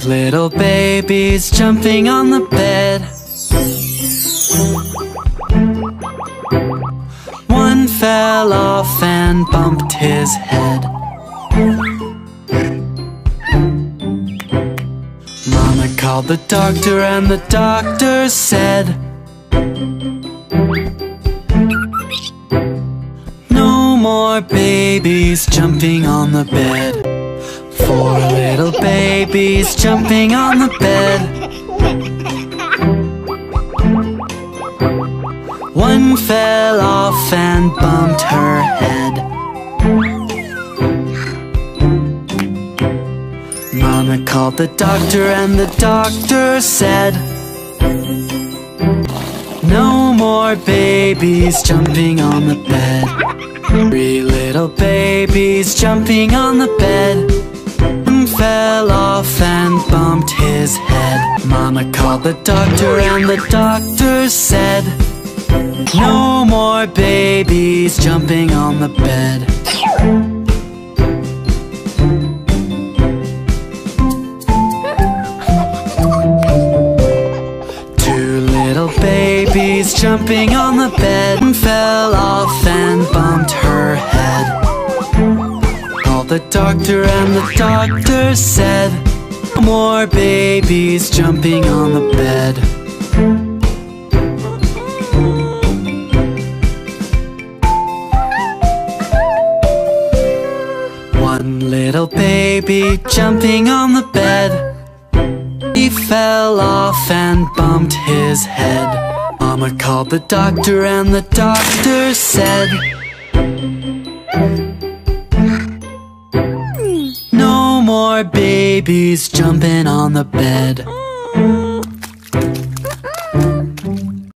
Five little babies jumping on the bed. One fell off and bumped his head. Mama called the doctor and the doctor said No more babies jumping on the bed Four little babies jumping on the bed. One fell off and bumped her head. Mama called the doctor and the doctor said No more babies jumping on the bed. Three little babies jumping on the bed fell off and bumped his head Mama called the doctor and the doctor said No more babies jumping on the bed Two little babies jumping on the bed and fell off and bumped her head. The doctor and the doctor said, More babies jumping on the bed. One little baby jumping on the bed. He fell off and bumped his head. Mama called the doctor and the doctor said babies jumping on the bed.